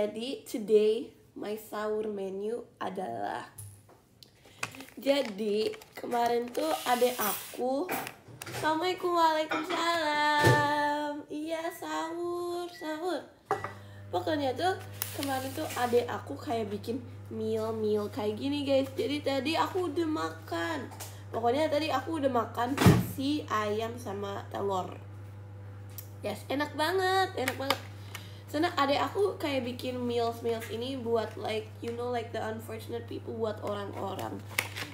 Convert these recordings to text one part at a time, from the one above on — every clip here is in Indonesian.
Jadi today my sahur menu adalah jadi kemarin tuh adek aku. Assalamualaikum Waalaikumsalam. Iya sahur sahur. Pokoknya tuh kemarin tuh adek aku kayak bikin meal meal kayak gini guys. Jadi tadi aku udah makan. Pokoknya tadi aku udah makan nasi ayam sama telur. Yes enak banget enak banget Sana adek aku kayak bikin meals meals ini buat like you know like the unfortunate people buat orang-orang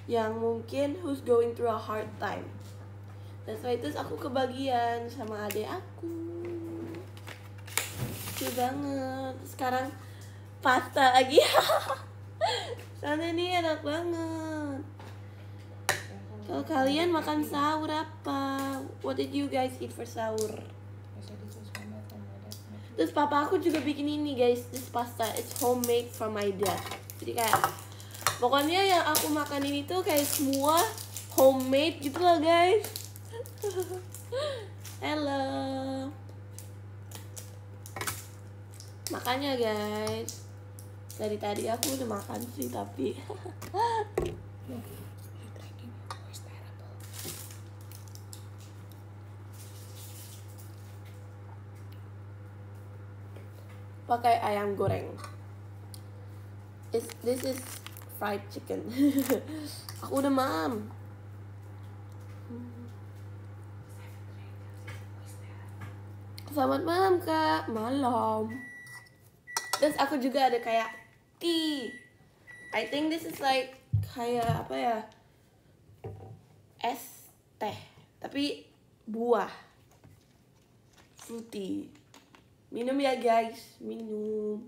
yang mungkin who's going through a hard time. That's why terus aku kebagian sama adek aku. Lucu banget. Sekarang pasta lagi. Sana ini enak banget. Kalau kalian makan sahur apa? What did you guys eat for sahur? Terus papa aku juga bikin ini guys, this pasta it's homemade from my dad. Jadi kayak pokoknya yang aku makan ini tuh kayak semua homemade gitu loh guys. Hello. Makanya guys, dari tadi aku udah makan sih tapi pakai ayam goreng. It's, this is fried chicken. Aku udah mam. Selamat malam kak, malam. Terus aku juga ada kayak tea. I think this is like kayak apa ya? Es teh, tapi buah. Fruity. Minum ya guys, minum.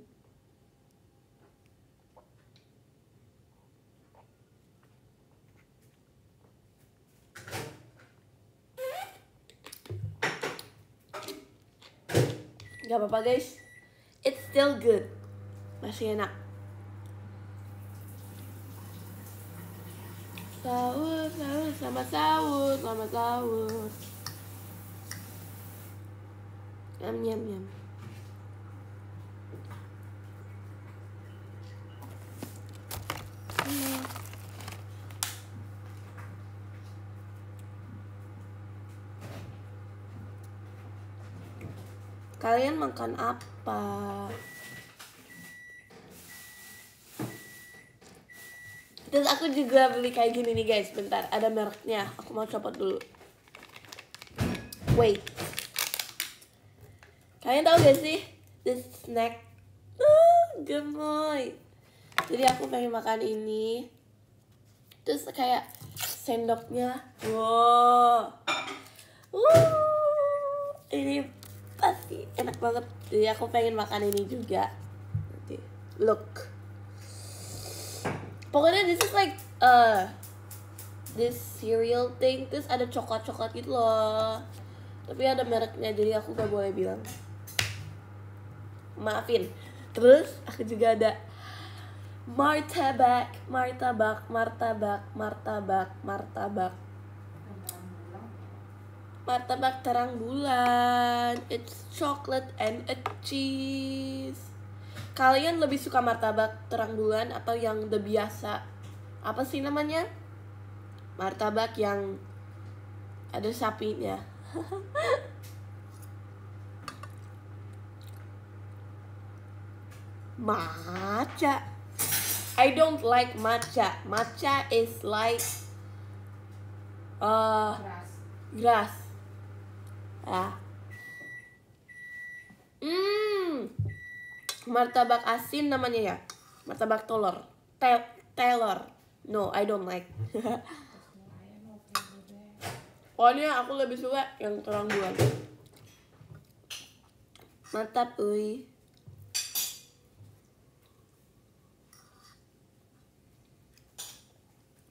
Gak apa-apa guys, it's still good. Masih enak. Sahur, sahur, selamat sahur, selamat sahur. Yum, yum, yum. Kalian makan apa? Terus aku juga beli kayak gini nih guys, bentar, ada mereknya. Aku mau copot dulu. Wait. Kalian tahu gak sih this snack? Uh, gemoy. Jadi aku pengen makan ini. Terus kayak sendoknya, wow, uh, ini pasti enak banget. Jadi aku pengen makan ini juga. Nanti, look. Pokoknya this is like uh this cereal thing. Terus ada coklat coklat gitu loh. Tapi ada mereknya, jadi aku gak boleh bilang maafin terus aku juga ada martabak martabak martabak martabak martabak. Martabak terang bulan. It's chocolate and a cheese. Kalian lebih suka martabak terang bulan atau yang the biasa? Apa sih namanya? Martabak yang ada sapinya. Matcha. I don't like matcha. Matcha is like uh grass. Ah. Hmm. Martabak asin namanya ya. Martabak telur. Te telur. No, I don't like. Pokoknya aku lebih suka yang terang bulan. Mantap, uy. Martabak telur. Hmm.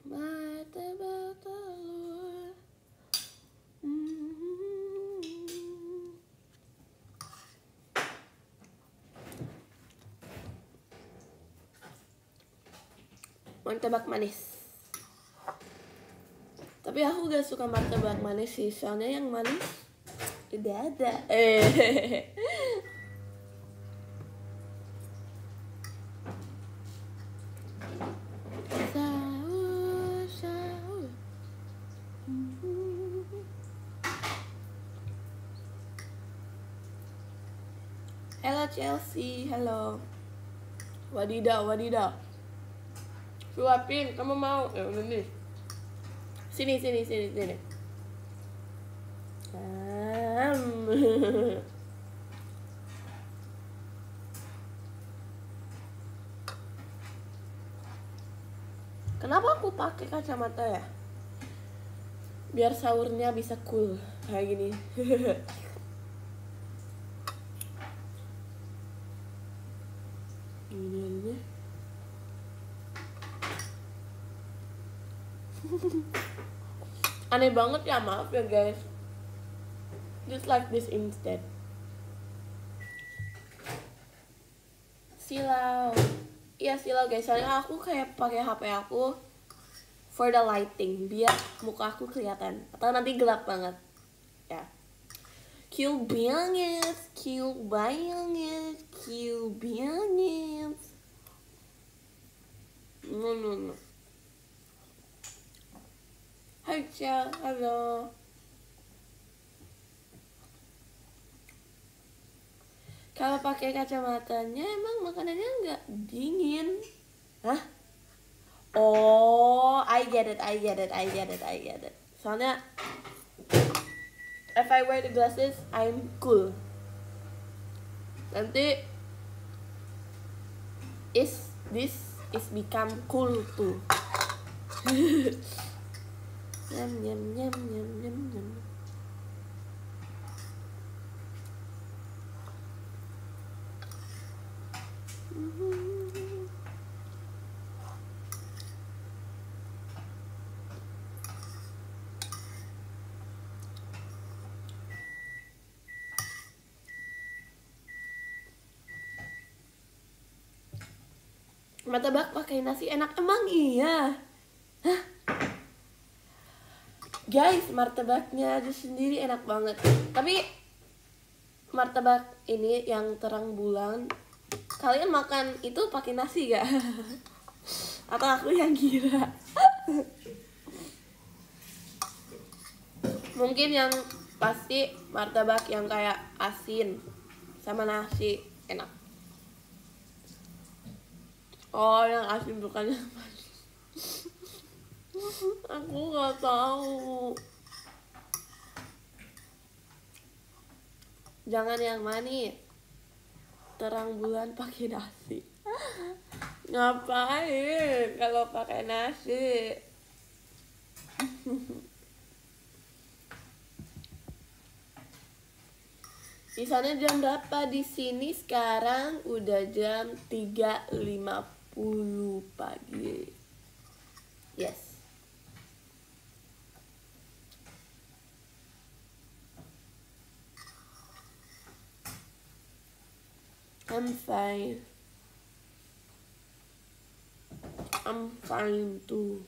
Martabak manis. Tapi aku gak suka martabak manis sih, soalnya yang manis udah ada. Eh. Hello Chelsea, hello. Wadidaw, wadidaw. Suapin, kamu mau? Ya udah nih. Sini, sini, sini, sini. Um. Kenapa aku pakai kacamata ya? Biar sahurnya bisa cool kayak gini. Ini aja. Aneh banget ya, maaf ya guys. Just like this instead. Silau. Iya silau guys, soalnya aku kayak pakai HP aku for the lighting biar muka aku kelihatan atau nanti gelap banget ya cute banget cute banget cute banget no no no Kalau pakai kacamatanya emang makanannya nggak dingin Hah? Oh, I get it, I get it, I get it, I get it. Soalnya if I wear the glasses, I'm cool. Nanti is this is become cool too. nyam nyam nyam nyam nyam nyam. Martabak pakai nasi enak emang iya. Hah? Guys, martabaknya aja sendiri enak banget. Tapi martabak ini yang terang bulan, kalian makan itu pakai nasi gak? Atau aku yang kira? Mungkin yang pasti martabak yang kayak asin sama nasi enak. Oh, yang asin bukannya Aku nggak tahu. Jangan yang manis. Terang bulan pakai nasi. Ngapain kalau pakai nasi? Di sana jam berapa? Di sini sekarang udah jam 3.50 pagi. Yes. I'm fine. I'm fine too.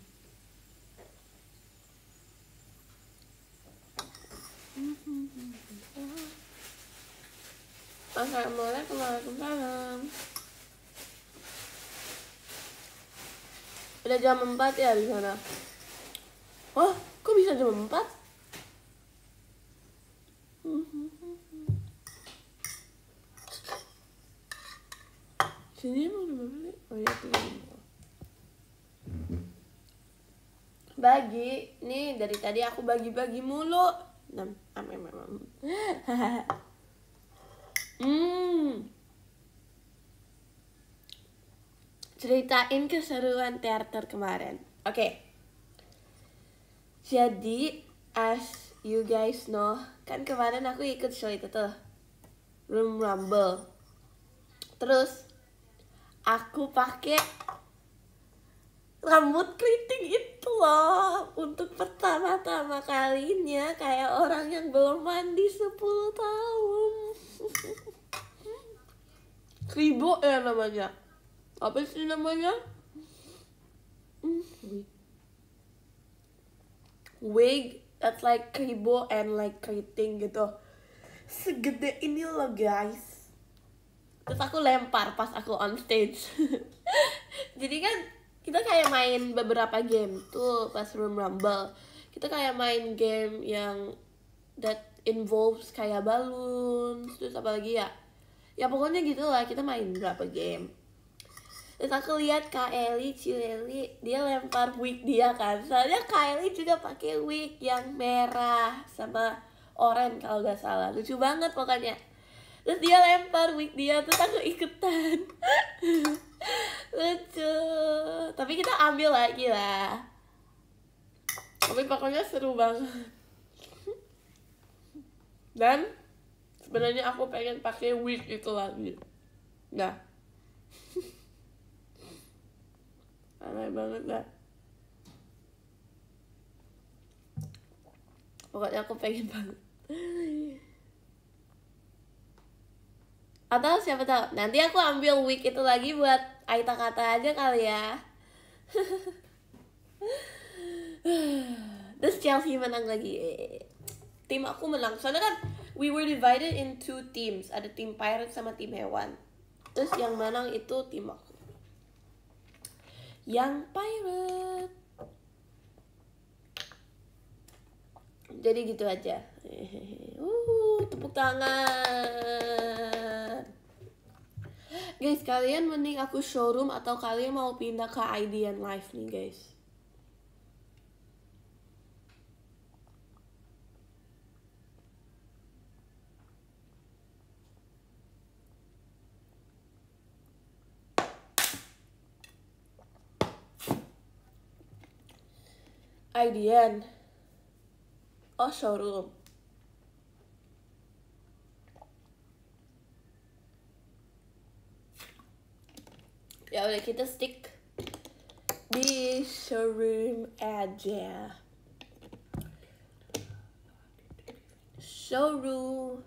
Assalamualaikum Waalaikumsalam. Udah jam 4 ya di sana. Oh, kok bisa jam 4? Sini emang udah beli? Oh iya tuh. Bagi, nih dari tadi aku bagi-bagi mulu. Nam, am, am, am, am. Hmm. Ceritain keseruan teater kemarin. Oke. Jadi, as you guys know, kan kemarin aku ikut show itu tuh. Room Rumble. Terus aku pakai rambut keriting itu loh. Untuk pertama-tama kalinya kayak orang yang belum mandi 10 tahun. Kribo ya namanya. Apa sih namanya? Wig. wig that's like kribo and like keriting gitu. Segede ini loh guys. Terus aku lempar pas aku on stage. Jadi kan kita kayak main beberapa game tuh pas room rumble. Kita kayak main game yang that involves kayak balloon terus apa lagi ya ya pokoknya gitu lah kita main berapa game. Terus aku lihat Kak Eli, Cileli, dia lempar wig dia kan. Soalnya Kak Eli juga pakai wig yang merah sama oranye kalau gak salah. Lucu banget pokoknya. Terus dia lempar wig dia terus aku ikutan lucu. Tapi kita ambil lagi lah. Tapi pokoknya seru banget. Dan sebenarnya aku pengen pakai wig itu lagi. Nah. Aneh banget lah pokoknya aku pengen banget. Atau siapa tahu nanti aku ambil wig itu lagi buat Aita kata aja kali ya. Terus Chelsea menang lagi. Tim aku menang. Soalnya kan we were divided in two teams. Ada tim pirate sama tim hewan. Terus yang menang itu tim aku. Yang pirate jadi gitu aja. Uh tepuk tangan guys kalian mending aku showroom atau kalian mau pindah ke IDN Live nih guys? IDN oh showroom ya udah kita stick di showroom aja. Showroom.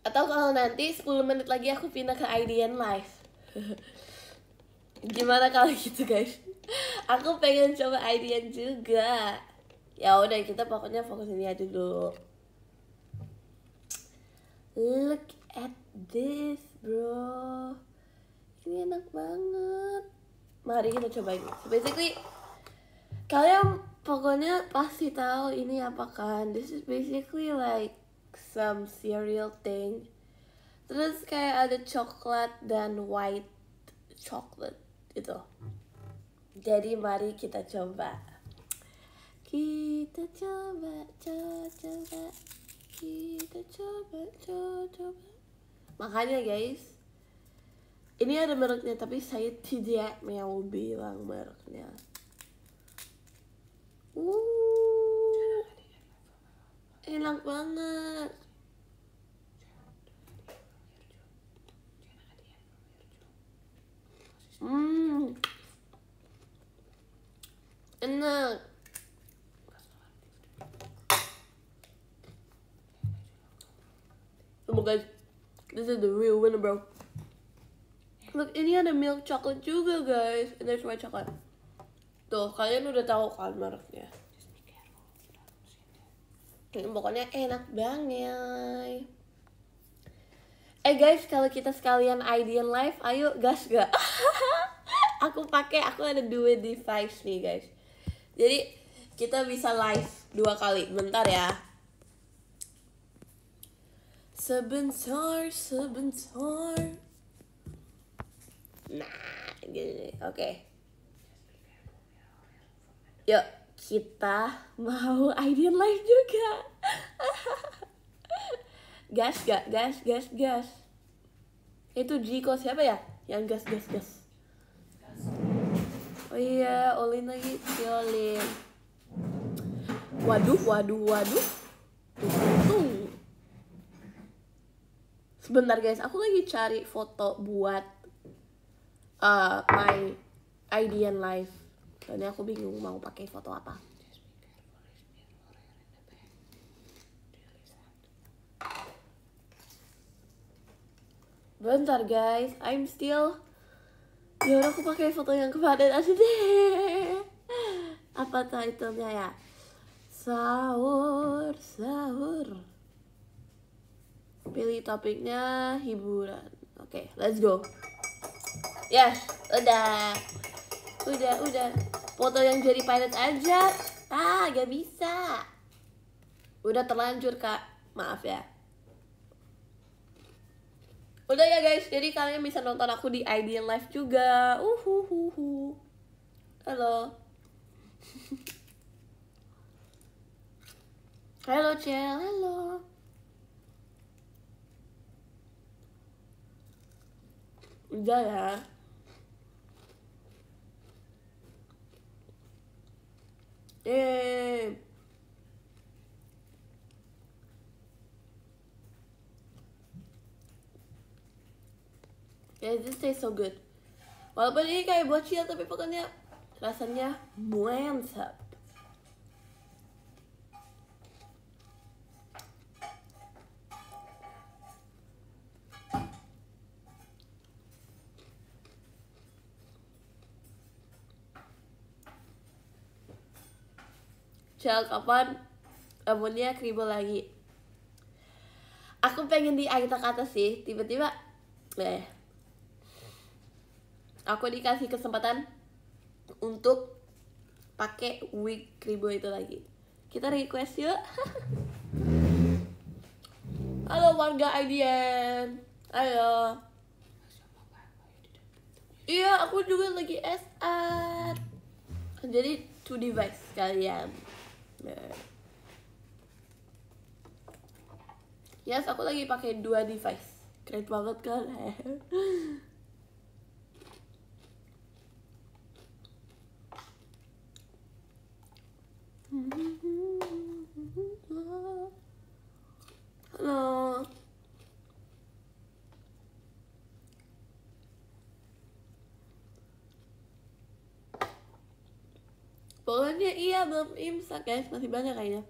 Atau kalau nanti 10 menit lagi aku pindah ke IDN Live. Gimana kalau gitu guys? Aku pengen coba IDN juga. Ya udah kita pokoknya fokus ini aja dulu look at this bro. Ini enak banget. Mari kita coba ini so basically kalian pokoknya pasti tahu ini apa kan. This is basically like some cereal thing. Terus kayak ada coklat dan white chocolate gitu. Jadi mari kita coba. Kita coba coba coba kita coba coba makanya guys ini ada mereknya tapi saya tidak mau bilang mereknya uh enak banget Hmm. Enak. Guys, this is the real winner, bro. Look, ini ada milk chocolate juga, guys. And there's white chocolate. Tuh, kalian udah tahu kan mereknya. Ini pokoknya enak banget. Eh guys, kalau kita sekalian IDN live, ayo gas gak? aku pakai, aku ada dua device nih guys. Jadi kita bisa live dua kali. Bentar ya. Sebentar, sebentar. Nah, gini. Oke. Okay. Yuk, kita mau IDN live juga. gas gak? Gas, gas, gas. Itu Jiko siapa ya? Yang gas, gas, gas. Oh iya, Olin lagi, si Olin. Waduh, waduh, waduh. Tuh. Sebentar guys, aku lagi cari foto buat uh, my IDN live. Soalnya aku bingung mau pakai foto apa. Bentar guys, I'm still Ya udah aku pakai foto yang kemarin aja deh Apa titlenya ya? Sahur, sahur Pilih topiknya hiburan. Oke, okay, let's go. Yes, udah. Udah, udah. Foto yang jadi pilot aja. Ah, gak bisa. Udah terlanjur kak. Maaf ya. Udah ya guys. Jadi kalian bisa nonton aku di ID Live juga. Uhuhuhu. Halo. Halo Cel. Halo udah ya eh Yeah, this tastes so good. Walaupun ini kayak bocil tapi pokoknya rasanya mantap. Cel, kapan rambutnya kribo lagi? Aku pengen di akhir kata sih, tiba-tiba eh aku dikasih kesempatan untuk pakai wig kribo itu lagi. Kita request yuk. Halo warga IDN. Ayo. Iya, aku juga lagi SR. Jadi two device kalian. Yes, aku lagi pakai dua device. Keren banget kan? Halo. Pokoknya iya belum imsak guys, masih banyak kayaknya.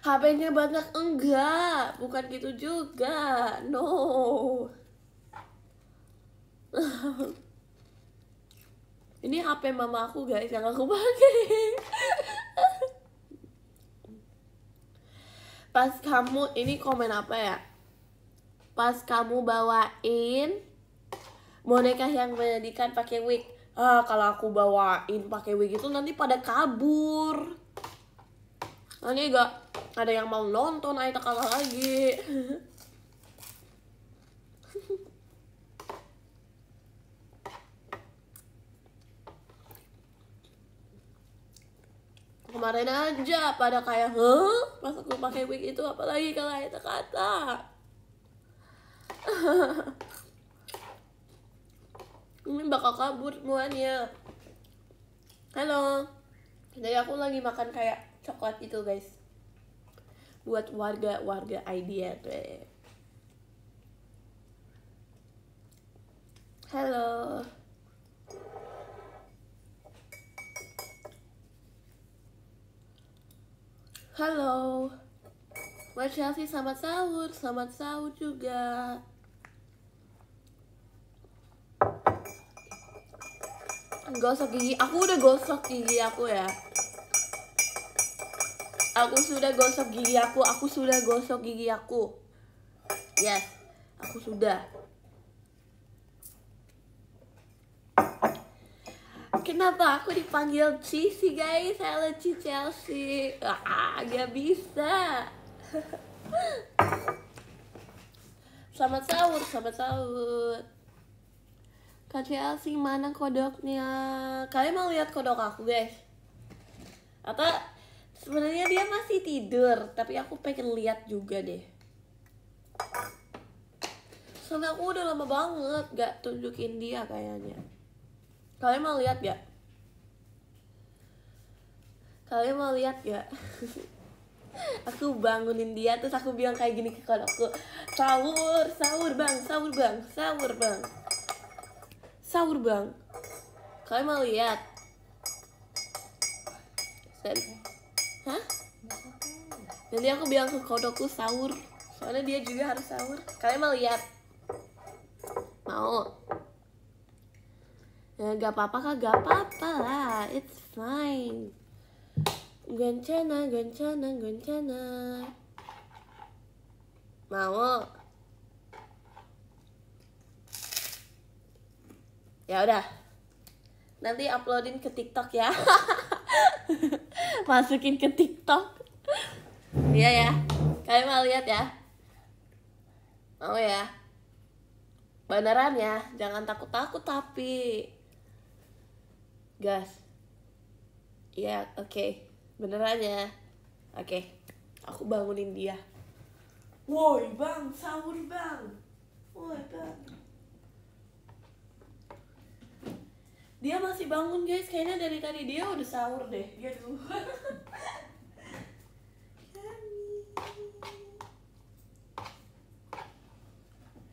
HP-nya banyak enggak, bukan gitu juga. No. Ini HP mama aku guys yang aku pakai. Pas kamu ini komen apa ya? Pas kamu bawain boneka yang menyedihkan pakai wig. Ah, kalau aku bawain pakai wig itu nanti pada kabur. Nanti gak ada yang mau nonton Aita kalah lagi. kemarin aja pada kayak huh pas aku pakai wig itu apalagi kalau Aita kata ini bakal kabur semuanya halo. Jadi aku lagi makan kayak coklat itu guys. Buat warga-warga idea tuh halo. Halo. Buat Chelsea selamat sahur. Selamat sahur juga gosok gigi. Aku udah gosok gigi aku ya. Aku sudah gosok gigi aku. Aku sudah gosok gigi aku. Yes. Aku sudah. Kenapa aku dipanggil Cici guys? Halo Cici Chelsea. Ah, gak bisa. Selamat sahur, selamat sahur Kak Chelsea mana kodoknya? Kalian mau lihat kodok aku guys? Atau sebenarnya dia masih tidur, tapi aku pengen lihat juga deh. Soalnya aku udah lama banget gak tunjukin dia kayaknya. Kalian mau lihat gak? Kalian mau lihat gak? aku bangunin dia terus aku bilang kayak gini ke kodokku sahur sahur bang sahur bang sahur bang sahur bang. Kalian mau lihat? Dan, hah? Nanti aku bilang ke kodokku sahur. Soalnya dia juga harus sahur. Kalian mau lihat? Mau. Ya gak apa-apa kak gak apa-apa lah. It's fine. Gancana, gancana, gancana. Mau? Ya udah. Nanti uploadin ke TikTok ya. Masukin ke TikTok. Iya ya. Kalian mau lihat ya? Mau ya? Beneran ya, jangan takut-takut tapi. Gas. Iya, oke. Beneran ya. Oke. Aku bangunin dia. Woi, Bang, sahur, Bang. Woi, Bang. Dia masih bangun, guys. Kayaknya dari tadi dia udah sahur deh. Dia dulu.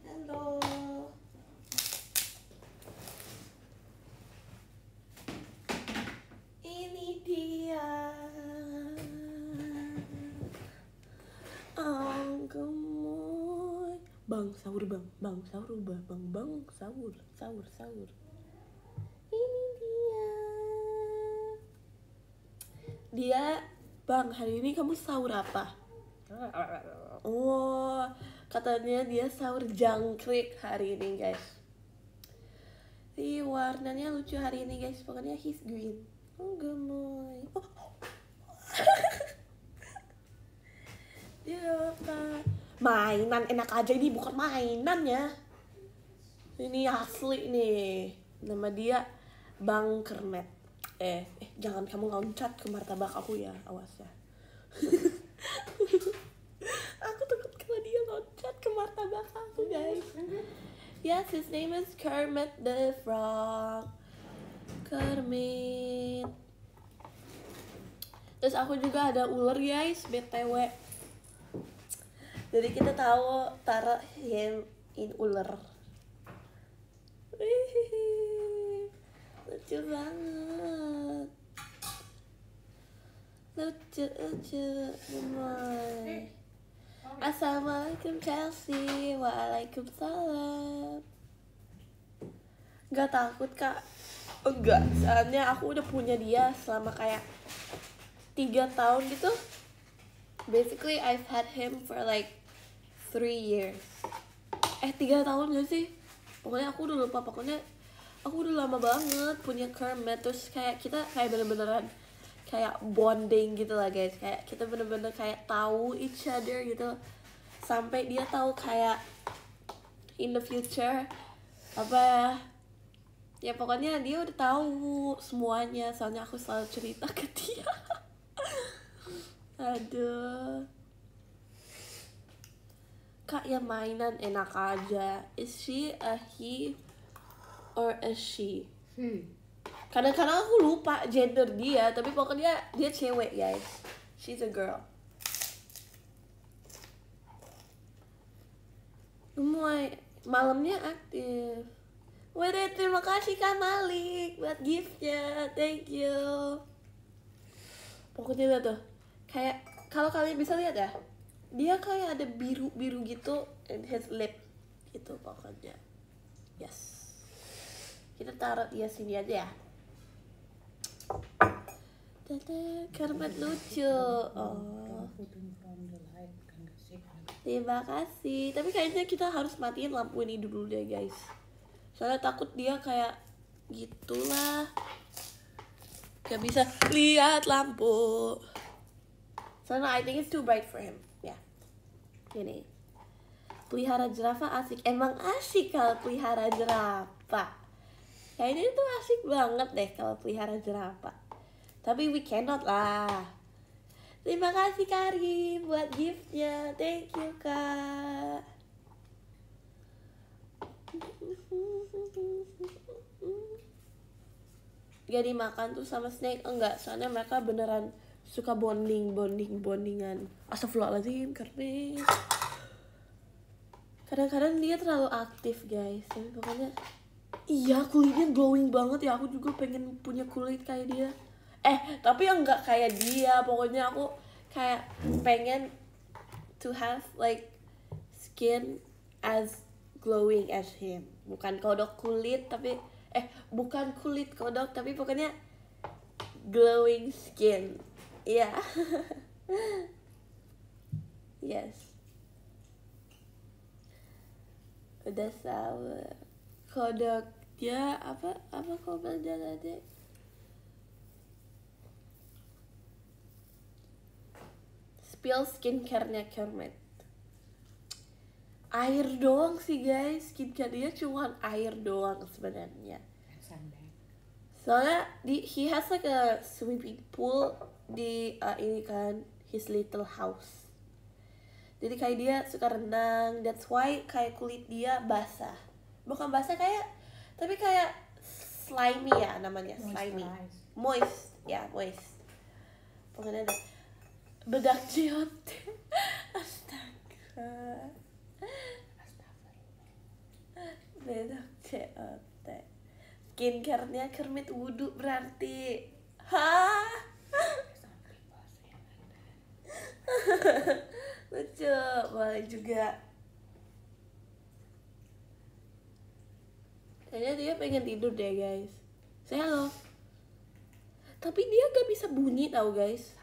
Halo. Ini dia. Bang, sahur bang, bang, sahur bang, bang, bang, sahur, sahur, sahur. Ini dia. Dia, bang, hari ini kamu sahur apa? Oh, katanya dia sahur jangkrik hari ini guys. Ih, warnanya lucu hari ini guys. Pokoknya he's green. Oh, gemoy. Oh. dia apa? Mainan enak aja ini bukan mainan ya. Ini asli nih. Nama dia Bang Kernet. Eh, eh jangan kamu loncat ke martabak aku ya, awas ya. aku takut kalau dia loncat ke martabak aku guys. Yes his name is Kermit the Frog. Kermit. Terus aku juga ada ular guys btw jadi kita tahu taruh him in ular lucu banget. Lucu lucu. Gemoy Assalamualaikum Chelsea. Waalaikumsalam. Gak takut kak. Enggak, soalnya aku udah punya dia selama kayak tiga tahun gitu. Basically I've had him for like three years. Eh tiga tahun gak sih? Pokoknya aku udah lupa, pokoknya aku udah lama banget punya Kermit Terus kayak kita kayak bener-beneran kayak bonding gitu lah guys. Kayak kita bener-bener kayak tahu each other gitu. Sampai dia tahu kayak in the future apa ya. Ya pokoknya dia udah tahu semuanya soalnya aku selalu cerita ke dia. Aduh. Kak ya mainan enak aja. Is she a he or a she Hmm. kadang-kadang aku lupa gender dia tapi pokoknya dia cewek guys she's a girl gemoy malamnya aktif Waduh, terima kasih Kak Malik buat giftnya, thank you. Pokoknya lihat tuh, kayak kalau kalian bisa lihat ya, dia kayak ada biru-biru gitu in his lip, gitu pokoknya. Yes. Kita taruh dia sini aja ya. Tata, Kermit lucu. Oh, terima kasih. Tapi kayaknya kita harus matiin lampu ini dulu deh guys. Soalnya takut dia kayak gitulah. Gak bisa lihat lampu. Soalnya I think it's too bright for him. Ya. Ini. Pelihara jerapah asik. Emang asik kalau pelihara jerapah. Kayaknya itu asik banget deh kalau pelihara jerapah. Tapi we cannot lah. Terima kasih Karim buat giftnya. Thank you kak. Gak dimakan tuh sama snake enggak soalnya mereka beneran suka bonding bonding bondingan astagfirullahaladzim karena kadang-kadang dia terlalu aktif guys tapi pokoknya iya kulitnya glowing banget ya. Aku juga pengen punya kulit kayak dia. Eh tapi enggak kayak dia. Pokoknya aku kayak pengen to have like skin as glowing as him. Bukan kodok kulit tapi eh bukan kulit kodok tapi pokoknya glowing skin. Iya. Yes. Udah sour kodoknya apa apa komennya tadi spill skincare-nya Kermit. Air doang sih guys, skincare dia cuma air doang sebenarnya. Soalnya di he has like a swimming pool di uh, ini kan his little house. Jadi kayak dia suka renang, that's why kayak kulit dia basah. Bukan basah kayak tapi kayak slimy ya namanya, slimy. Moist, ya moist. Pokoknya ada bedak jiot. Astaga. Bedak jiot. Skincare-nya Kermit wudhu berarti. Hah? Lucu, boleh juga. Kayaknya dia pengen tidur deh guys. Say halo. Tapi dia gak bisa bunyi tau guys.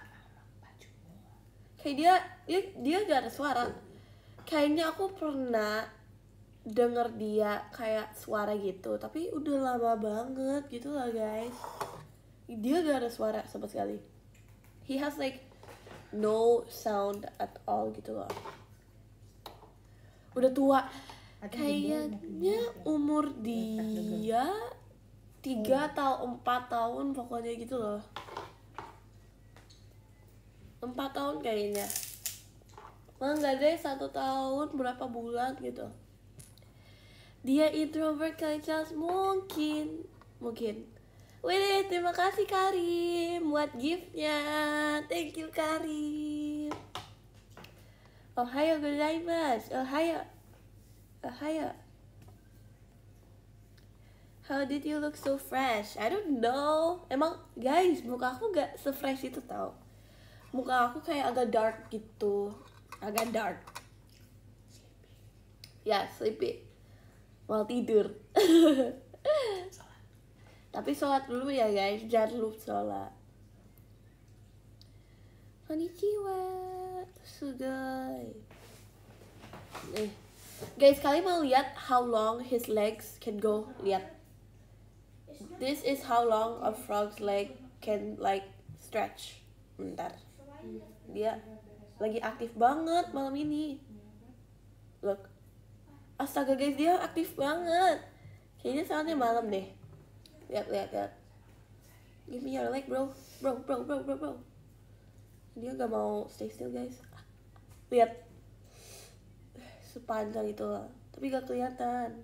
Kayak dia dia dia gak ada suara. Kayaknya aku pernah denger dia kayak suara gitu, tapi udah lama banget gitu lah guys. Dia gak ada suara sama sekali. He has like no sound at all gitu loh. Udah tua. Kayaknya ya. umur dia tiga atau empat tahun pokoknya gitu loh. Empat tahun kayaknya. Malah nggak deh satu tahun berapa bulan gitu. Dia introvert kali Charles mungkin mungkin. Wih, terima kasih Karim buat giftnya. Thank you Karim. Ohayo gozaimasu. Ohayo. Ohayo. How did you look so fresh? I don't know. Emang guys, muka aku gak se-fresh itu tau. Muka aku kayak agak dark gitu. Agak dark. Ya, sleepy. Mau tidur. Tapi sholat dulu ya guys, jangan lupa sholat. Konnichiwa, sugoi. Nih, guys kalian mau lihat how long his legs can go? Lihat. This is how long a frog's leg can like stretch. Bentar. Dia lagi aktif banget malam ini. Look. Astaga guys, dia aktif banget. Kayaknya soalnya malam deh. Lihat, lihat, lihat. Give me your leg, bro. Bro, bro, bro, bro, bro. Dia gak mau stay still, guys. Lihat. Sepanjang itu lah. Tapi gak kelihatan.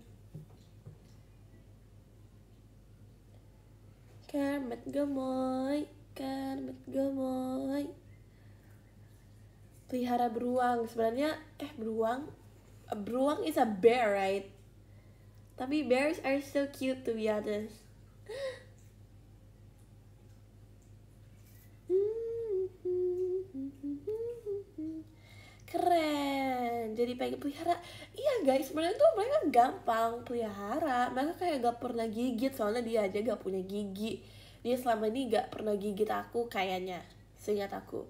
Kermit gemoy. Kermit gemoy. Pelihara beruang. Sebenarnya, eh beruang. A beruang is a bear, right? Tapi bears are so cute to be honest. Keren. Jadi pengen pelihara. Iya guys, sebenarnya tuh mereka gampang pelihara. Mereka kayak gak pernah gigit soalnya dia aja gak punya gigi. Dia selama ini gak pernah gigit aku kayaknya. Seingat aku.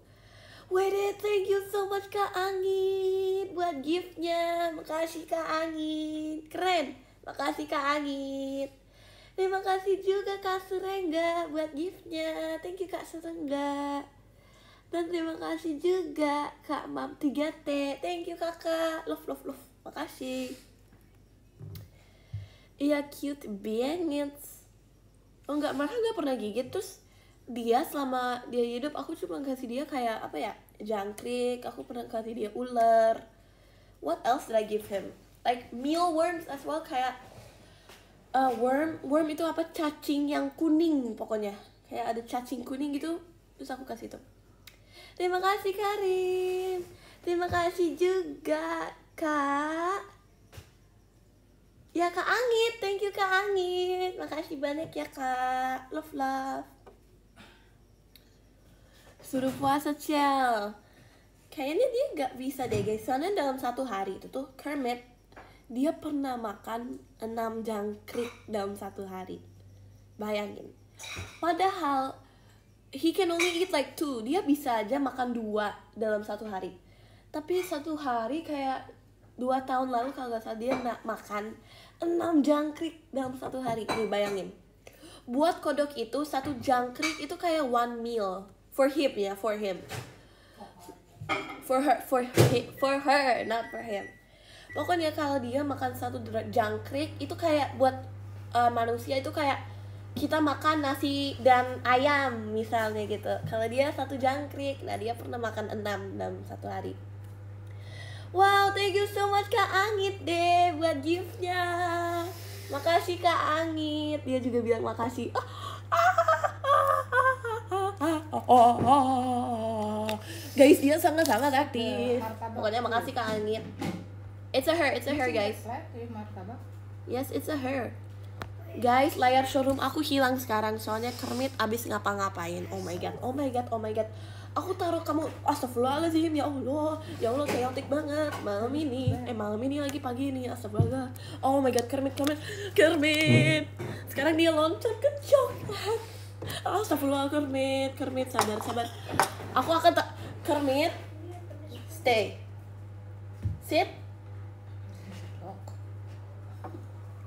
Wede, thank you so much Kak Angin buat giftnya. Makasih Kak Angin. Keren. Makasih Kak Angin. Terima kasih juga Kak Surengga buat giftnya. Thank you Kak Surengga. Dan terima kasih juga Kak Mam 3T. Thank you kakak. Love, love, love. Makasih. Iya cute banget. Oh enggak, mereka nggak pernah gigit. Terus dia selama dia hidup aku cuma kasih dia kayak apa ya jangkrik. Aku pernah kasih dia ular. What else did I give him? Like mealworms as well kayak uh, worm worm itu apa cacing yang kuning pokoknya kayak ada cacing kuning gitu terus aku kasih itu terima kasih Karim terima kasih juga kak. Ya kak Angit. Thank you kak Angit. Makasih banyak ya kak. Love love. Suruh puasa cel kayaknya dia nggak bisa deh guys. Soalnya dalam satu hari itu tuh Kermit dia pernah makan 6 jangkrik dalam satu hari. Bayangin. Padahal he can only eat like two. Dia bisa aja makan dua dalam satu hari. Tapi satu hari kayak dua tahun lalu kalau nggak salah dia nak makan 6 jangkrik dalam satu hari. Nih bayangin. Buat kodok itu satu jangkrik itu kayak one meal. For him ya for him. For her for hi- for her not for him. Pokoknya kalau dia makan satu jangkrik itu kayak buat uh, manusia itu kayak kita makan nasi dan ayam misalnya gitu kalau dia satu jangkrik nah dia pernah makan enam dalam satu hari Wow, thank you so much Kak Angit deh buat giftnya. Makasih Kak Angit. Dia juga bilang makasih. Guys, dia sangat-sangat aktif. Pokoknya makasih Kak Angit. It's a her, it's a her guys. martabak. Yes, it's a her. Guys, layar showroom aku hilang sekarang soalnya Kermit abis ngapa-ngapain. Oh my god, oh my god, oh my god. Aku taruh kamu, astagfirullahaladzim, ya Allah, ya Allah chaotic banget malam ini. Eh malam ini lagi pagi ini, astagfirullah. Oh my god, Kermit, Kermit, Kermit. Sekarang dia loncat ke coklat. Astagfirullah, Kermit, Kermit, sabar, sabar. Aku akan tak, Kermit, stay, sit,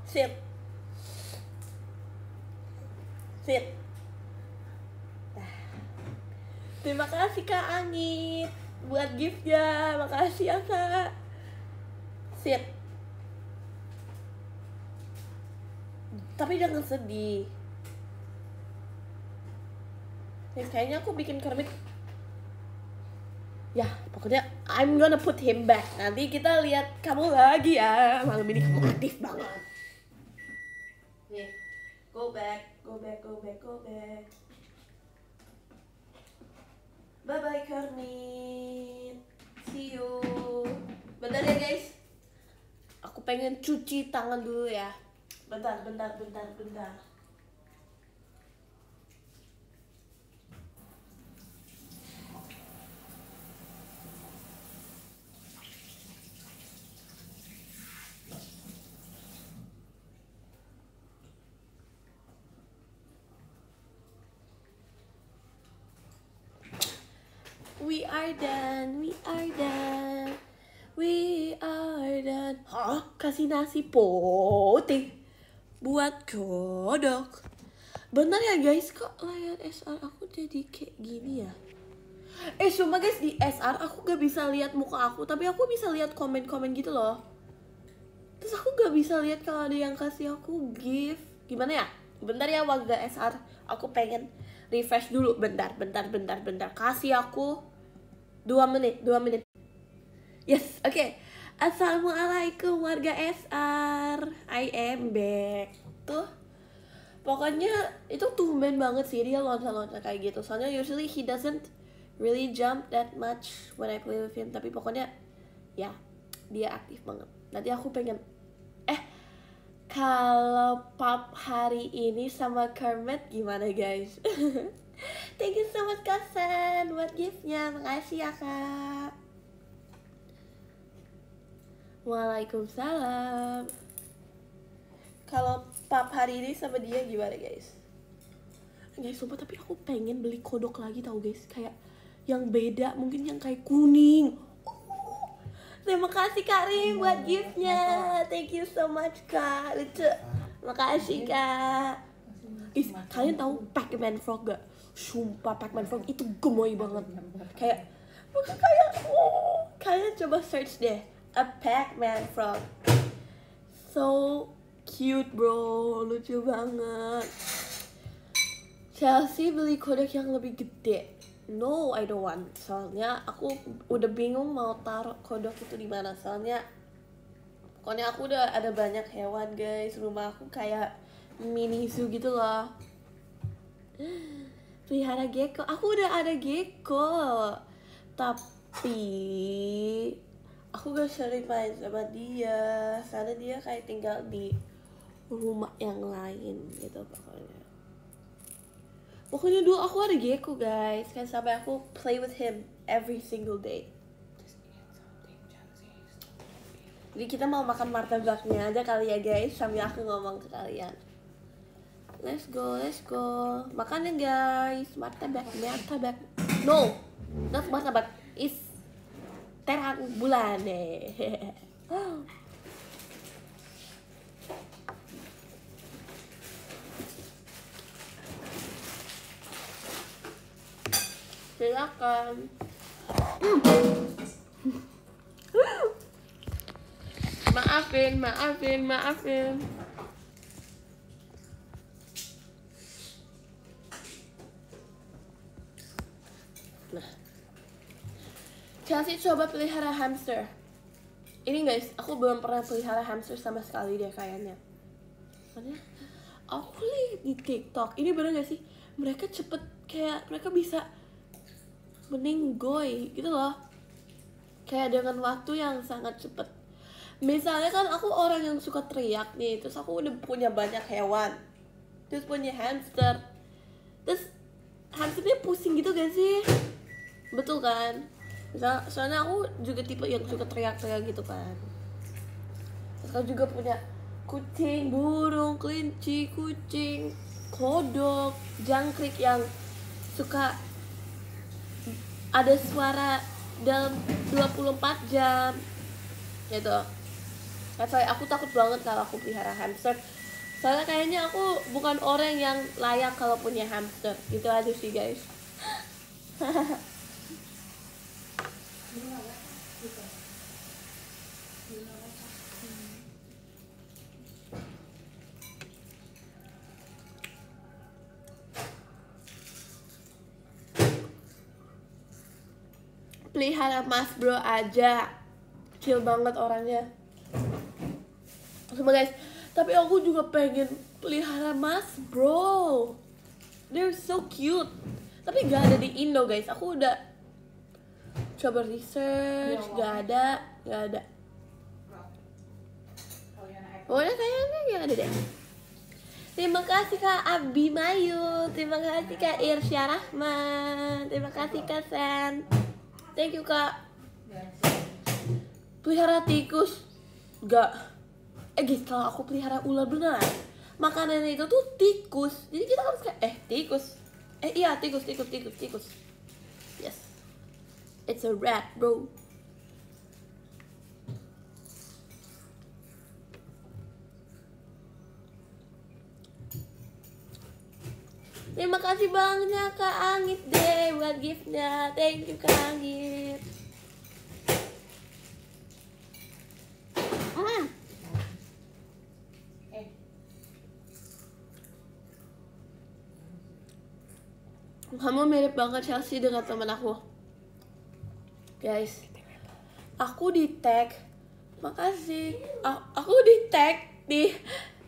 sit. Sit. Terima kasih Kak Angit buat giftnya. Makasih ya Kak. Sit. Tapi jangan sedih. Ya, kayaknya aku bikin kermit. Ya, pokoknya I'm gonna put him back. Nanti kita lihat kamu lagi ya. Malam ini kamu aktif banget. Nih, go back, go back, go back, go back. Bye bye Kermit. See you. Bentar ya guys. Aku pengen cuci tangan dulu ya. Bentar, bentar, bentar, bentar. We are done, we are done, we are done. Hah? Kasih nasi putih buat kodok. Bener ya guys, kok layar SR aku jadi kayak gini ya? Eh cuma guys di SR aku gak bisa lihat muka aku, tapi aku bisa lihat komen-komen gitu loh. Terus aku gak bisa lihat kalau ada yang kasih aku gift. Gimana ya? Bentar ya warga SR, aku pengen refresh dulu. Bentar, bentar, bentar, bentar. Kasih aku dua menit, dua menit. Yes, oke. Okay. Assalamualaikum warga SR. I am back. Tuh. Pokoknya itu tumben banget sih dia loncat-loncat kayak gitu. Soalnya usually he doesn't really jump that much when I play with him. Tapi pokoknya ya dia aktif banget. Nanti aku pengen eh kalau pap hari ini sama Kermit gimana guys? Thank you so much Kasan buat giftnya. Makasih ya kak. Waalaikumsalam. Kalau pap hari ini sama dia gimana guys? Guys, sumpah tapi aku pengen beli kodok lagi tau guys. Kayak yang beda, mungkin yang kayak kuning. Terima kasih Kak Rim buat giftnya. Thank you so much Kak. Lucu. Makasih Kak. Guys, kalian tahu Pac-Man Frog gak? Sumpah Pac-Man Frog itu gemoy banget. Kayak kayak oh, kalian coba search deh a Pac-Man Frog. So cute bro, lucu banget. Chelsea beli kodok yang lebih gede. No, I don't want. Soalnya aku udah bingung mau taruh kodok itu di mana. Soalnya pokoknya aku udah ada banyak hewan guys. Rumah aku kayak mini zoo gitu loh. Pelihara gecko. Aku udah ada gecko. Tapi aku gak sering main sama dia. Soalnya dia kayak tinggal di rumah yang lain gitu pokoknya. Pokoknya dulu aku ada gecko guys, kan sampai aku play with him every single day. Jadi kita mau makan martabaknya aja kali ya guys, sambil aku ngomong ke kalian. Let's go, let's go. Makan ya guys, martabak, martabak. No, not martabak, is terang bulan deh. Silakan. maafin maafin maafin coba pelihara hamster. Ini guys aku belum pernah pelihara hamster sama sekali deh kayaknya. Soalnya aku lihat di TikTok. Ini bener gak sih? Mereka cepet kayak mereka bisa meninggoy gitu loh. Kayak dengan waktu yang sangat cepet. Misalnya kan aku orang yang suka teriak nih terus aku udah punya banyak hewan. Terus punya hamster. Terus hamsternya pusing gitu gak sih? Betul kan Misal, soalnya aku juga tipe yang suka teriak-teriak gitu kan. Aku juga punya kucing burung kelinci kucing kodok jangkrik yang suka ada suara dalam 24 jam gitu. Why aku takut banget kalau aku pelihara hamster. Soalnya kayaknya aku bukan orang yang layak kalau punya hamster. Gitu aja sih guys pelihara mas bro aja. Chill banget orangnya. Cuma guys, tapi aku juga pengen pelihara mas bro. They're so cute. Tapi gak ada di Indo guys, aku udah coba research, gak ada, gak ada. Pokoknya kayaknya gak ada deh. Terima kasih Kak Abimayu Terima kasih Kak Irsya Rahman. Terima kasih Kak Sen. Thank you Kak. Pelihara tikus. Gak Eh guys, kalau aku pelihara ular beneran Makanannya itu tuh tikus. Jadi kita harus kayak, eh tikus. Eh iya tikus, tikus, tikus, tikus It's a rat bro Terima kasih banyak Kak Angit deh buat giftnya Thank you Kak Angit Mm. Eh, Kamu mirip banget Chelsea dengan teman aku. Guys, aku di tag. Makasih. A- aku di tag di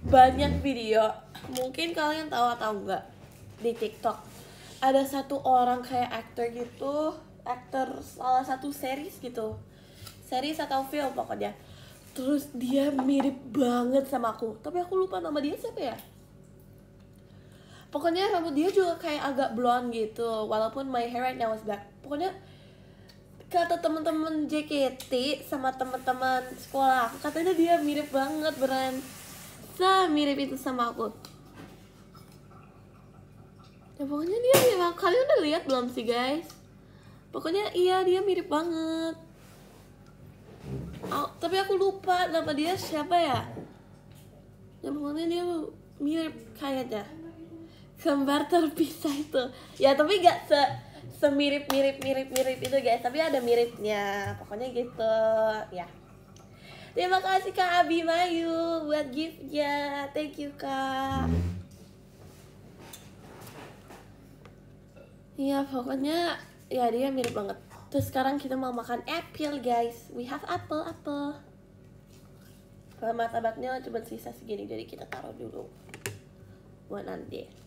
banyak video. Mungkin kalian tahu atau enggak di TikTok. Ada satu orang kayak aktor gitu, aktor salah satu series gitu. Series atau film pokoknya. Terus dia mirip banget sama aku. Tapi aku lupa nama dia siapa ya? pokoknya rambut dia juga kayak agak blonde gitu walaupun my hair right now is black pokoknya kata teman-teman JKT sama teman-teman sekolah katanya dia mirip banget beneran mirip itu sama aku. Ya pokoknya dia memang kalian udah lihat belum sih guys? Pokoknya iya dia mirip banget. Oh, tapi aku lupa nama dia siapa ya. Ya pokoknya dia mirip kayaknya. Kembar terpisah itu. Ya tapi gak se semirip mirip mirip mirip itu guys. Tapi ada miripnya. Pokoknya gitu. Ya. Terima kasih kak Abimayu buat giftnya. Thank you kak. Iya pokoknya ya dia mirip banget. Terus sekarang kita mau makan apple guys. We have apple apple. Kalau martabaknya cuma sisa segini jadi kita taruh dulu. Buat nanti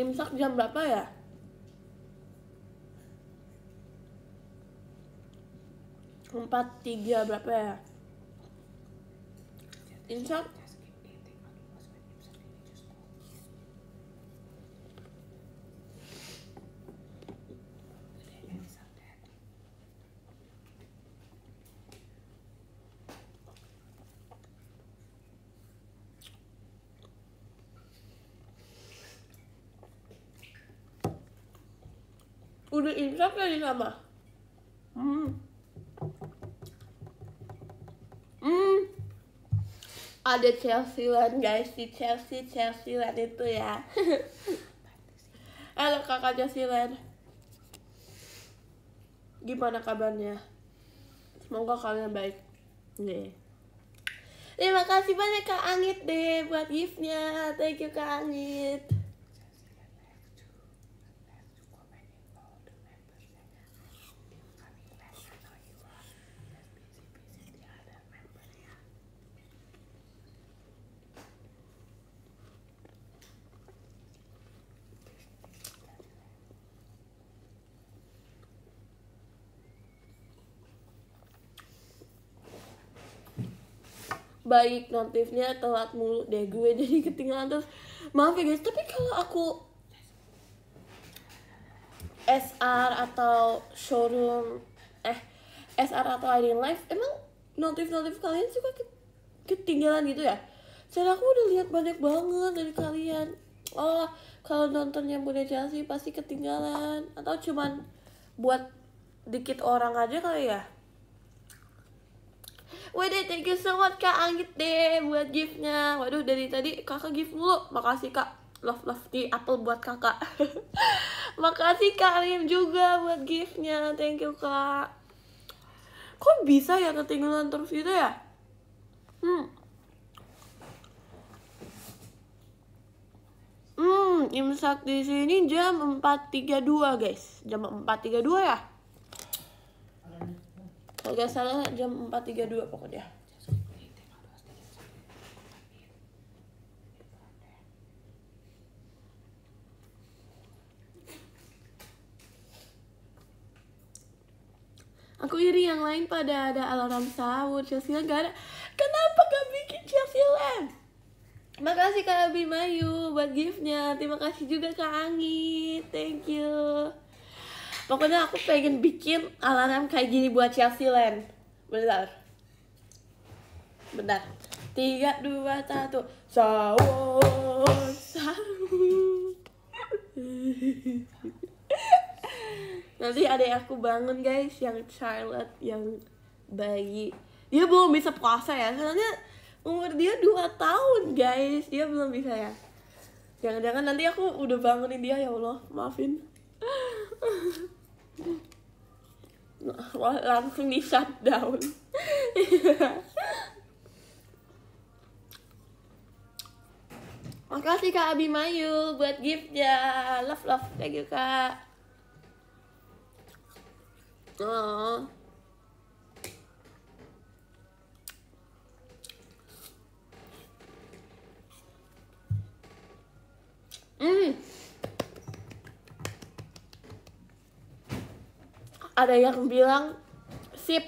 imsak jam berapa ya? Empat tiga berapa ya? Imsak udah imsak lagi sama hmm. Hmm. Ada Chelsea Land guys. Di Chelsea Chelsea Land itu ya. Halo kakak Chelsea Land gimana kabarnya? Semoga kalian baik. Nih. Terima kasih banyak kak Angit deh buat giftnya. Thank you kak Angit baik notifnya telat mulu deh gue jadi ketinggalan terus. Maaf ya guys tapi kalau aku SR atau showroom eh SR atau ID live emang notif-notif kalian suka ke- ketinggalan gitu ya? Soalnya aku udah lihat banyak banget dari kalian. Oh kalau nontonnya Bunda Chelsea pasti ketinggalan. Atau cuman buat dikit orang aja kali ya Waduh, thank you so much Kak Anggit deh buat giftnya. Waduh, dari tadi kakak gift mulu. Makasih Kak. Love love di apple buat kakak. Makasih Kak Rim juga buat giftnya. Thank you Kak. Kok bisa ya ketinggalan terus gitu ya? Hmm. Hmm, imsak di sini jam 4.32 guys. Jam 4.32 ya? Kalau gak salah jam 4.32 pokoknya. Aku iri yang lain pada ada alarm sahur, Chelsea gak ada. Kenapa gak bikin Chelsea Land? Makasih Kak Abimayu buat giftnya. Terima kasih juga Kak Angin. Thank you. Pokoknya aku pengen bikin alarm kayak gini buat Chelsea Land. Bentar. Bentar. Tiga, dua, satu. Sahur. Nanti adek aku bangun guys yang Charlotte yang bayi. Dia belum bisa puasa ya. Soalnya umur dia 2 tahun guys. Dia belum bisa ya. Jangan-jangan nanti aku udah bangunin dia ya Allah. Maafin. Wah, langsung di shutdown. Makasih Kak Abimayu buat giftnya. Love love thank you Kak. Oh. Hmm. Ada yang bilang sip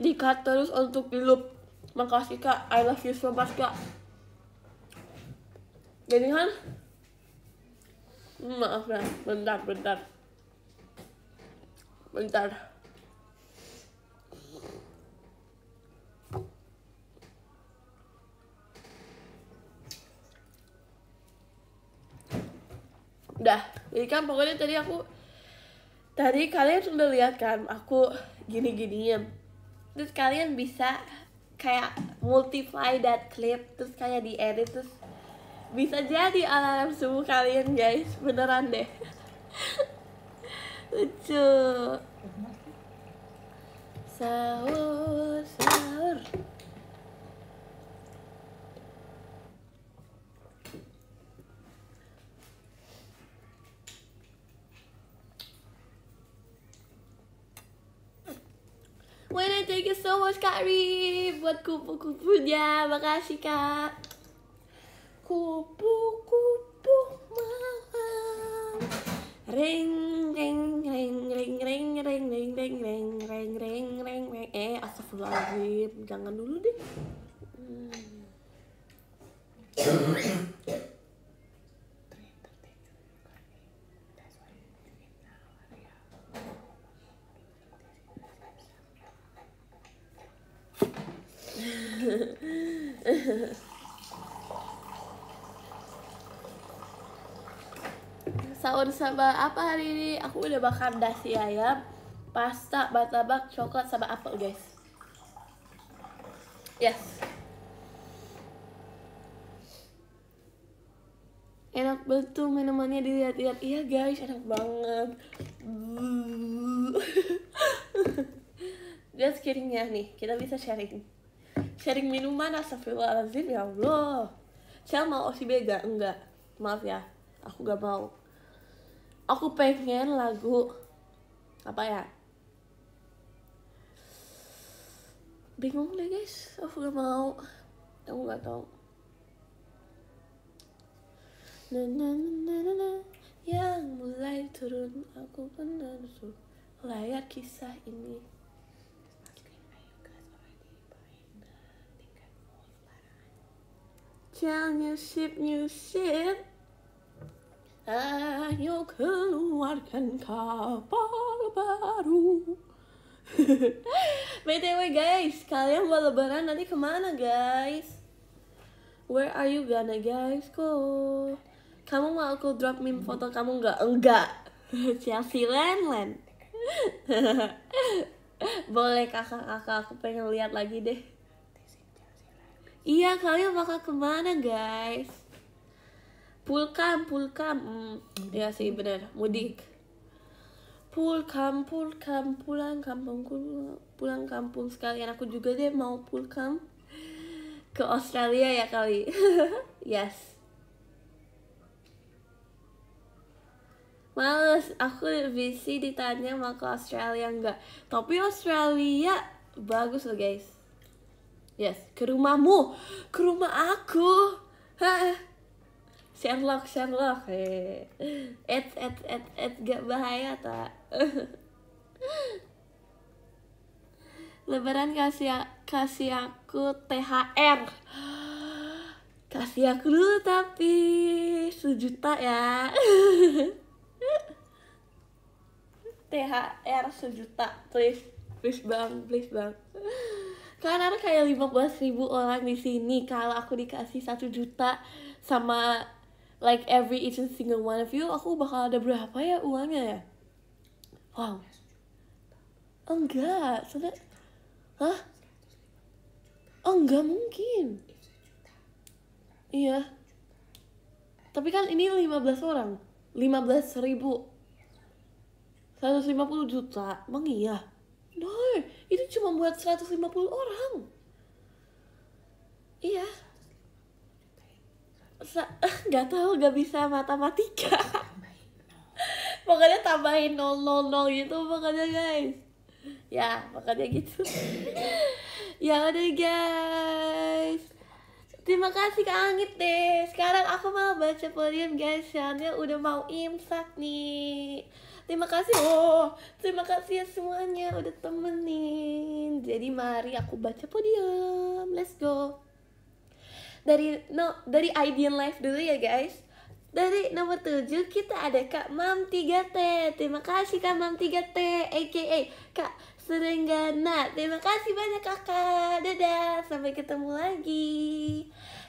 di cut terus untuk di loop. Makasih kak, I love you so much kak. Jadi kan? Maaf ya, bentar, bentar. Bentar. Udah, jadi kan pokoknya tadi aku Tadi kalian sudah lihat kan aku gini-ginian Terus kalian bisa kayak multiply that clip Terus kayak diedit terus Bisa jadi alarm subuh kalian guys. Beneran deh. Lucu. Sahur much Kak Rif buat kupu-kupunya. Makasih Kak. Kupu-kupu malam. Ring ring ring ring ring ring ring ring ring ring ring ring ring eh astagfirullahaladzim jangan dulu deh Hmm. sahur sama apa hari ini? Aku udah makan dasi ayam pasta batabak coklat sama apel guys. Yes. Enak betul minumannya dilihat-lihat. Iya guys enak banget. Just kidding ya nih. Kita bisa sharing sharing minuman astagfirullahaladzim ya Allah. Saya mau Osi Bega enggak. Maaf ya aku gak mau. Aku pengen lagu apa ya? Bingung deh guys. Aku gak mau. Aku gak tahu. Na na na na na yang mulai turun aku tuh layar kisah ini Tell new ship, keluarkan kapal baru BTW guys, kalian mau lebaran nanti ke mana guys? Where are you gonna guys? Kok kamu mau aku drop meme foto kamu nggak? Enggak. Chelsea Landland. Boleh kakak-kakak, aku pengen lihat lagi deh. Iya, kalian bakal ke mana guys? Pulkam, pulkam. Hmm, ya sih bener, mudik. Pulkam, pulkam, pulang kampung, pulang kampung sekalian. Aku juga deh mau pulkam ke Australia ya kali. yes. Males, aku visi ditanya mau ke Australia enggak. Tapi Australia bagus loh guys. Yes, ke rumahmu, ke rumah aku. Hah. Sherlock, Sherlock. Eh, et, et, et, et, gak bahaya tak? Lebaran kasih kasih aku THR. Kasih aku dulu tapi sejuta ya. THR sejuta, please, please bang, please bang. Karena ada kayak 15 ribu orang di sini. Kalau aku dikasih satu juta sama like every each and single one of you, aku bakal ada berapa ya uangnya ya? Wow. Enggak, sudah. Hah? Enggak mungkin. Iya. Tapi kan ini 15 orang. 15 ribu. 150 juta. Emang iya? No, itu cuma buat 150 orang. Iya. Sa gak tahu gak bisa matematika. Pokoknya tambahin 000 gitu pokoknya guys. Ya, makanya gitu. ya udah guys. Terima kasih Kak Angit deh. Sekarang aku mau baca podium guys. Soalnya udah mau imsak nih. Terima kasih oh, terima kasih ya semuanya udah temenin. Jadi mari aku baca podium. Let's go. Dari no dari Ideal Life dulu ya guys. Dari nomor 7 kita ada Kak Mam 3T. Terima kasih Kak Mam 3T aka Kak Serenggana. Terima kasih banyak Kakak. Dadah, sampai ketemu lagi.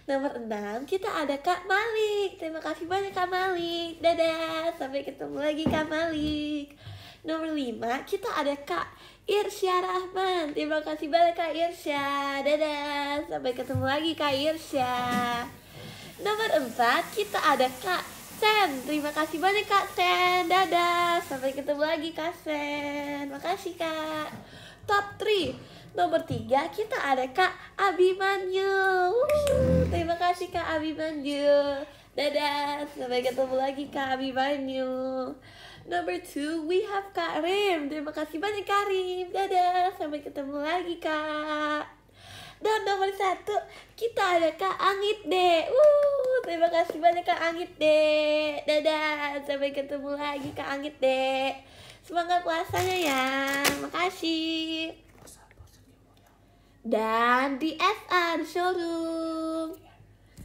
Nomor 6 kita ada Kak Malik. Terima kasih banyak Kak Malik. Dadah. Sampai ketemu lagi Kak Malik. Nomor 5 kita ada Kak Irsya Rahman. Terima kasih banyak Kak Irsya Dadah. Sampai ketemu lagi Kak Irsya Nomor 4 kita ada Kak Sen. Terima kasih banyak Kak Sen. Dadah. Sampai ketemu lagi Kak Sen. Makasih Kak. Top 3 Nomor tiga kita ada Kak Abimanyu. Terima kasih Kak Abimanyu. Dadah, sampai ketemu lagi Kak Abimanyu. Number two, we have Kak Rim. Terima kasih banyak Kak Rim. Dadah, sampai ketemu lagi Kak Dan nomor satu, kita ada Kak Angit deh uh, Terima kasih banyak Kak Angit deh Dadah, sampai ketemu lagi Kak Angit deh Semangat puasanya ya. Makasih. Dan di SR showroom.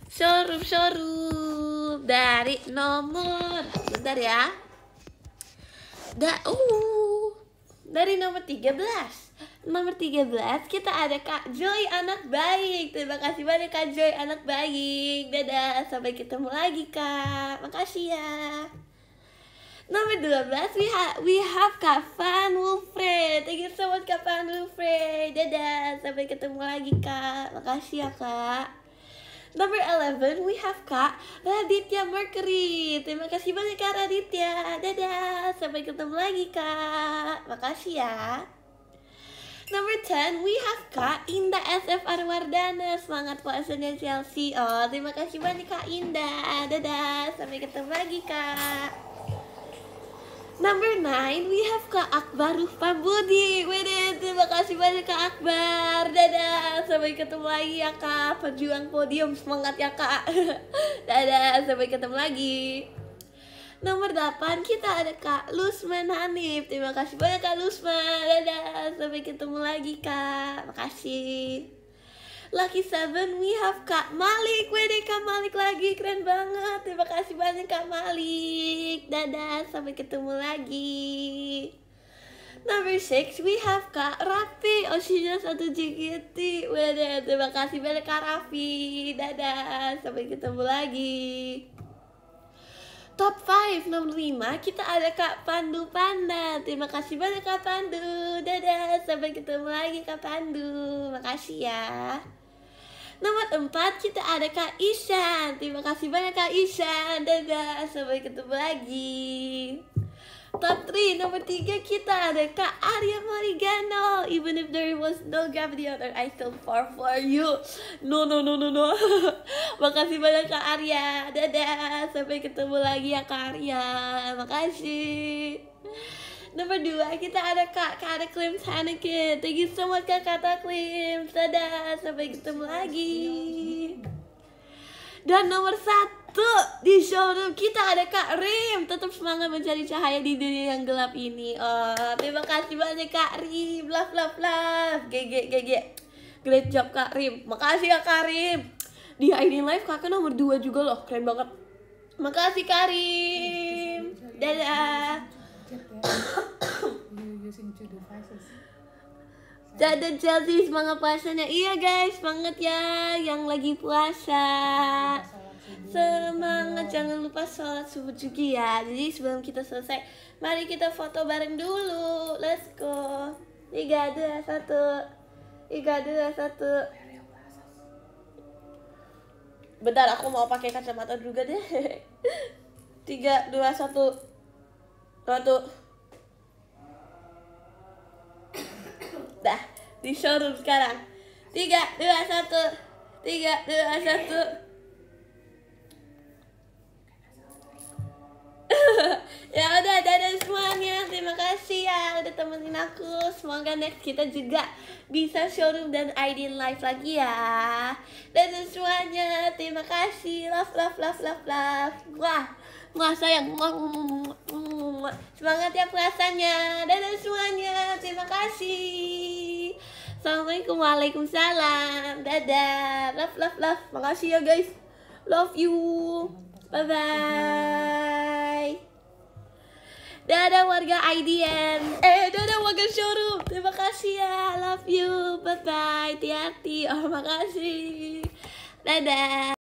Showroom showroom. Dari nomor bentar ya. Da uh dari nomor 13 nomor 13 kita ada Kak Joy anak baik terima kasih banyak Kak Joy anak baik dadah sampai ketemu lagi Kak makasih ya Nomor 12 we have we have Kak Van Wilfred. Thank you so much Kak Van Wilfred. Dadah, sampai ketemu lagi Kak. Makasih ya Kak. Number 11, we have Kak Raditya Mercury. Terima kasih banyak Kak Raditya. Dadah, sampai ketemu lagi Kak. Makasih ya. Number 10, we have Kak Indah SF Arwardana. Semangat puasanya Chelsea. Oh, terima kasih banyak Kak Indah. Dadah, sampai ketemu lagi Kak. Number 9, we have Kak Akbar Rufan Budi. Wede, terima kasih banyak Kak Akbar. Dadah, sampai ketemu lagi ya Kak. Pejuang podium, semangat ya Kak. Dadah, sampai ketemu lagi. Nomor 8 kita ada Kak Lusman Hanif. Terima kasih banyak Kak Lusman. Dadah, sampai ketemu lagi Kak. Makasih. Lucky Seven, we have Kak Malik. Wede Kak Malik lagi, keren banget. Terima kasih banyak Kak Malik. Dadah, sampai ketemu lagi. Number six, we have Kak Raffi, Oshina satu JKT. Wede, terima kasih banyak Kak Raffi. Dadah, sampai ketemu lagi. Top 5 nomor 5 kita ada Kak Pandu Panda. Terima kasih banyak Kak Pandu. Dadah, sampai ketemu lagi Kak Pandu. Makasih ya. Nomor 4 kita ada Kak Ishan. Terima kasih banyak Kak Ishan. Dadah, sampai ketemu lagi. Top 3 nomor 3 kita ada Kak Arya Morigano. Even if there was no gravity on earth, I still fall for you. No no no no no. Makasih banyak Kak Arya. Dadah, sampai ketemu lagi ya Kak Arya. Makasih. Nomor dua kita ada Kak Kata Klims Haneke. Thank you so much Kak Kata Klims. Dadah, sampai ketemu lagi. Dan nomor satu di showroom kita ada Kak Rim. Tetap semangat mencari cahaya di dunia yang gelap ini. Oh, terima kasih banyak Kak Rim. Love, love, love. GG, GG. Great job Kak Rim. Makasih ya Kak Rim. Di ID Live kakak nomor dua juga loh. Keren banget. Makasih Kak Rim. Dadah. Dadah Chelsea semangat puasanya Iya guys semangat ya Yang lagi puasa. Semangat jangan lupa sholat subuh juga ya. Jadi sebelum kita selesai Mari kita foto bareng dulu. Let's go. Tiga, dua, satu. Tiga, dua, satu. Bentar aku mau pakai kacamata juga deh. Tiga, dua, satu. Satu Dah, di showroom sekarang. Tiga, dua, satu. Tiga, dua, satu. ya udah, dadah semuanya. Terima kasih ya udah temenin aku. Semoga next kita juga bisa showroom dan ID live lagi ya. Dadah semuanya. Terima kasih. Love, love, love, love, love. Wah, wah sayang. Semangat ya puasanya. Dadah semuanya. Terima kasih. Assalamualaikum Waalaikumsalam Dadah Love love love Makasih ya guys Love you Bye bye Dadah warga IDN Eh dadah warga showroom. Terima kasih ya. Love you. Bye bye Hati-hati. Oh makasih. Dadah